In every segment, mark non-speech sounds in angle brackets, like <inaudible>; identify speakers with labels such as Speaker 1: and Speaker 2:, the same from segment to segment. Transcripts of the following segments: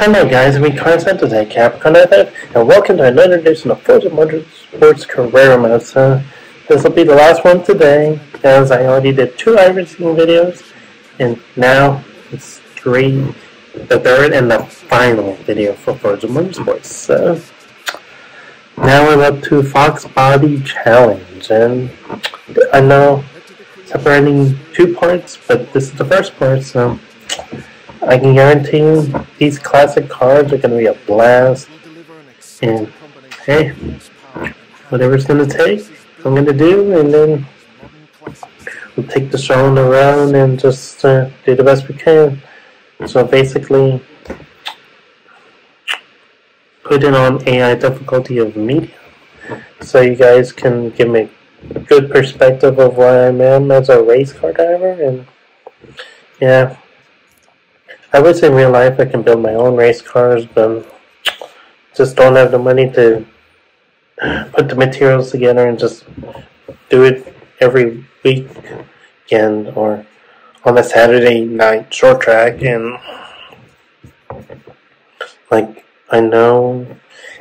Speaker 1: Hello guys, I'm Carson today, Capricorn FM, and welcome to another edition of Forza Motorsports Career Mode. So, this will be the last one today, as I already did two iRacing videos, and now it's three, the third and the final video for Forza Motorsports. So, now we're up to Fox Body Challenge, and I know separating two parts, but this is the first part, so I can guarantee you these classic cars are going to be a blast. And hey, whatever it's going to take, I'm going to do, and then we'll take the show road and just uh, do the best we can. So basically, put it on AI difficulty of medium, so you guys can give me a good perspective of where I am as a race car driver, and yeah. I wish in real life I can build my own race cars, but just don't have the money to put the materials together and just do it every weekend or on a Saturday night short track. And like, I know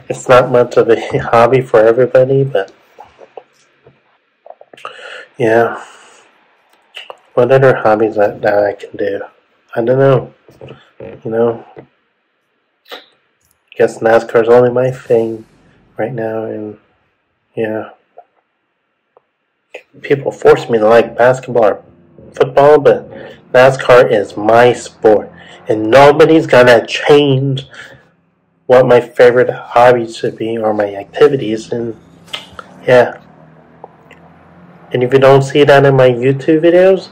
Speaker 1: it's not much of a <laughs> hobby for everybody, but yeah. What other hobbies that, that I can do? I don't know. You know, guess NASCAR's only my thing right now, and yeah. People force me to like basketball or football, but NASCAR is my sport, and nobody's gonna change what my favorite hobbies should be or my activities, and yeah. And if you don't see that in my YouTube videos,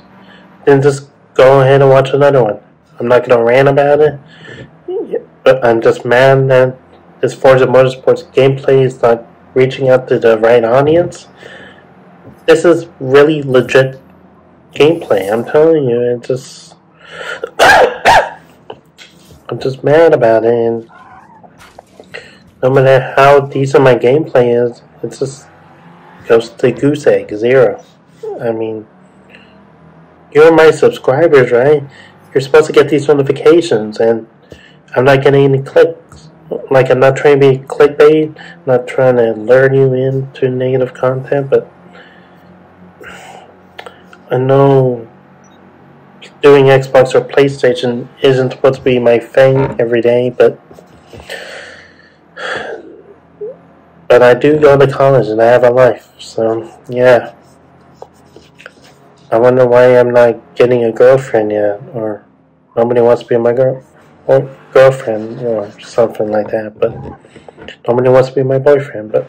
Speaker 1: then just go ahead and watch another one. I'm not gonna rant about it, but I'm just mad that this Forza Motorsports gameplay is not reaching out to the right audience. This is really legit gameplay. I'm telling you, it just <coughs> I'm just mad about it, and no matter how decent my gameplay is, it just goes to goose egg zero. I mean, you're my subscribers, right? you're supposed to get these notifications, and I'm not getting any clicks. Like, I'm not trying to be clickbait, I'm not trying to lure you into negative content, but I know doing Xbox or PlayStation isn't supposed to be my thing every day, but but I do go to college and I have a life, so yeah. I wonder why I'm not getting a girlfriend yet, or nobody wants to be my girl or girlfriend or something like that. But nobody wants to be my boyfriend. But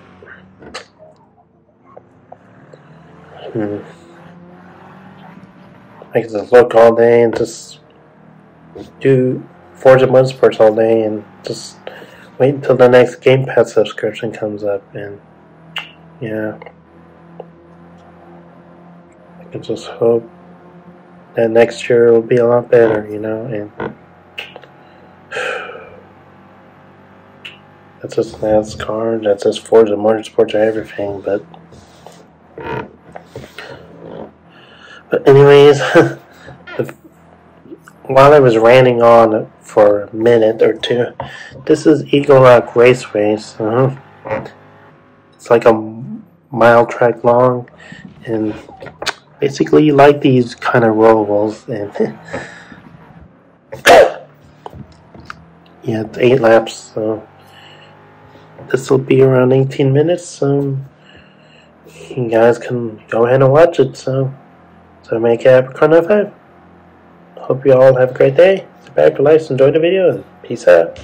Speaker 1: hmm. I can just look all day and just do Forza Motorsports all day and just wait until the next Game Pass subscription comes up and yeah. I just hope that next year will be a lot better, you know, and <sighs> that's just NASCAR, that's just Forza Motorsports or everything, but but anyways, <laughs> while I was ranting on for a minute or two, this is Eagle Rock Raceway. So it's like a mile track long, and basically you like these kind of rolls and <coughs> yeah it's eight laps so this will be around 18 minutes so you guys can go ahead and watch it so so make it Capricorn 5 hope you all have a great day. Sit back relax enjoy the video and peace out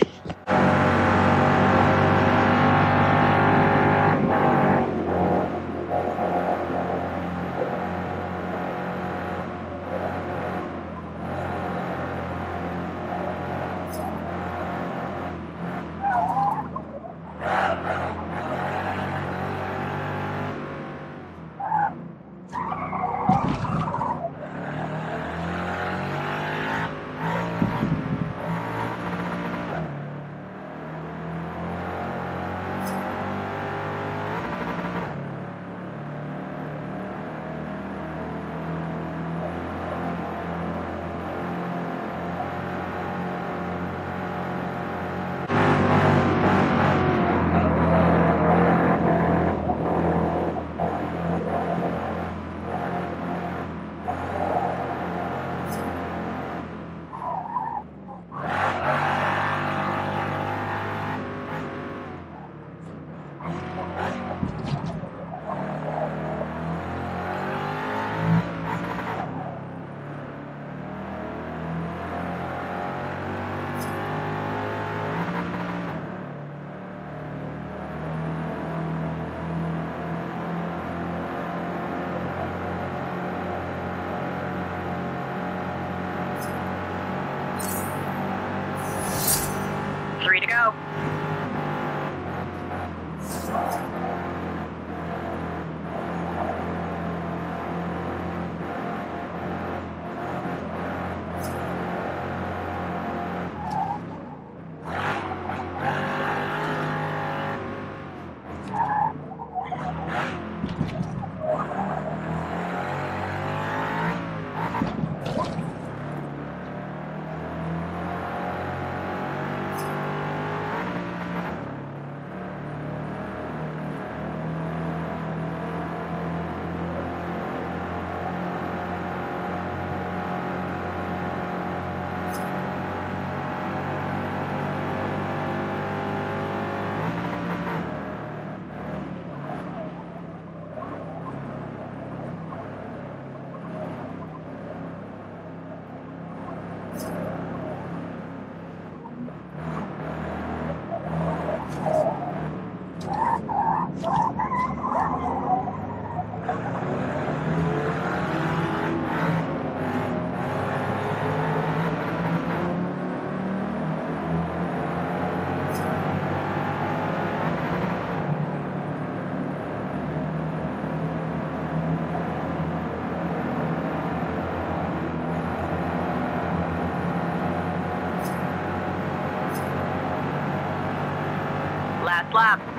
Speaker 2: lap.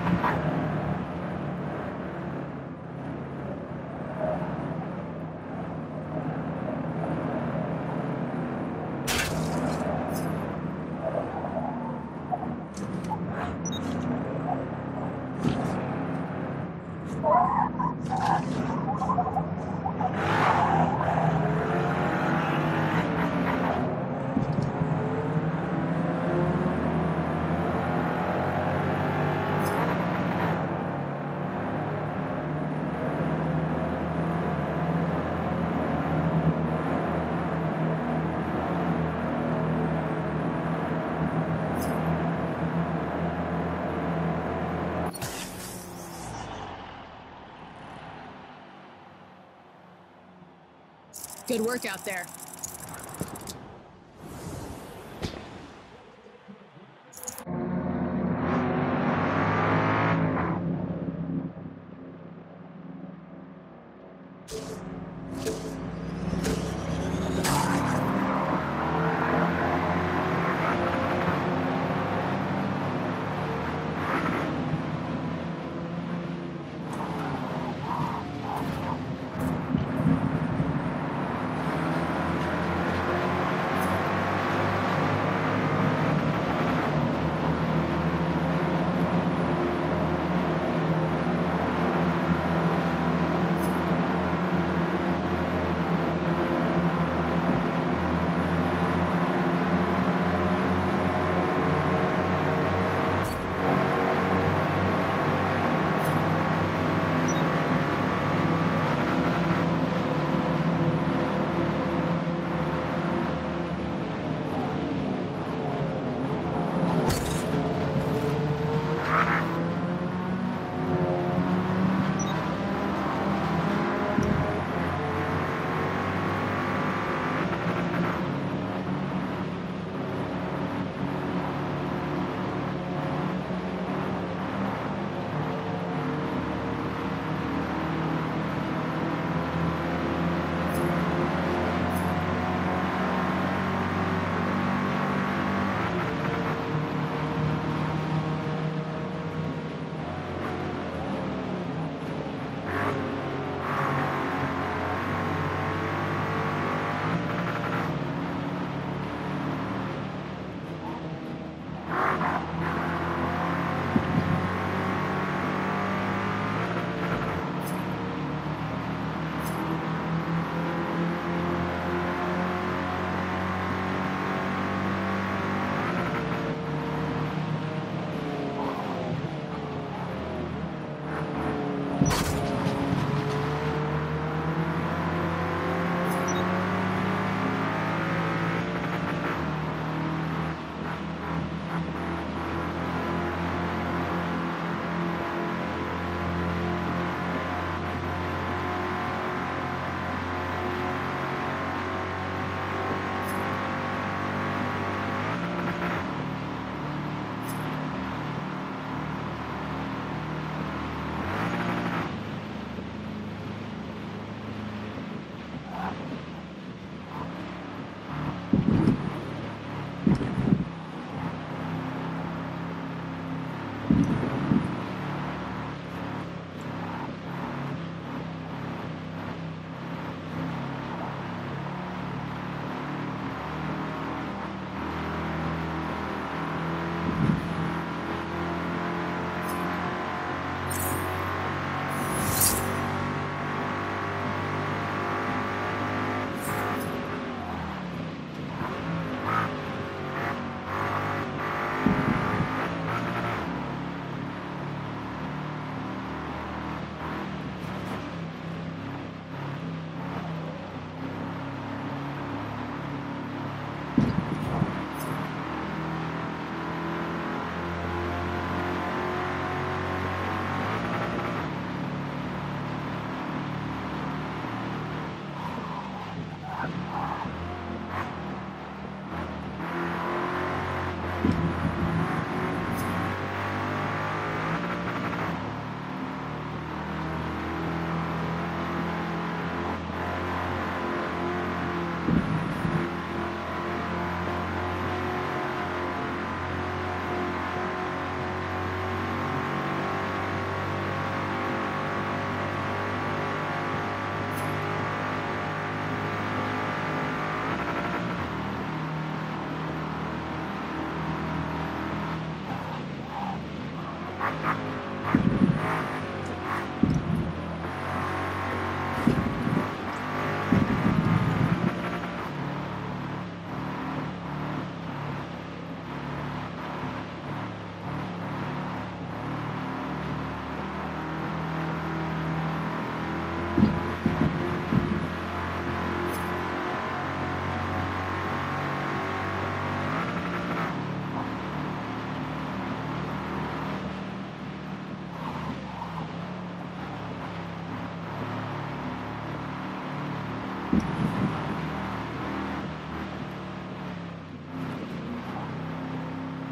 Speaker 3: Good work out there.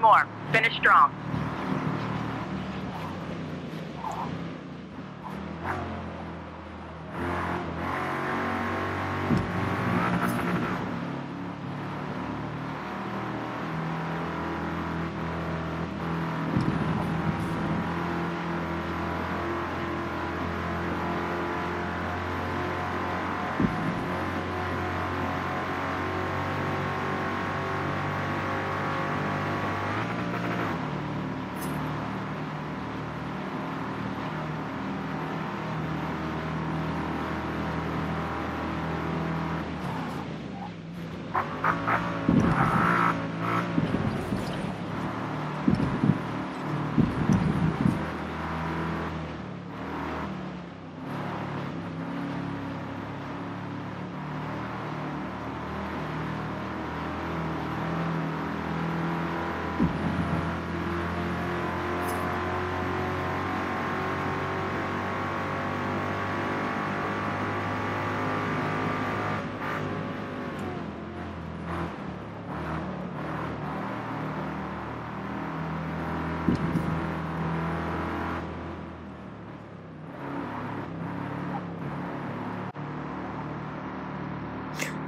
Speaker 3: more. Finish strong.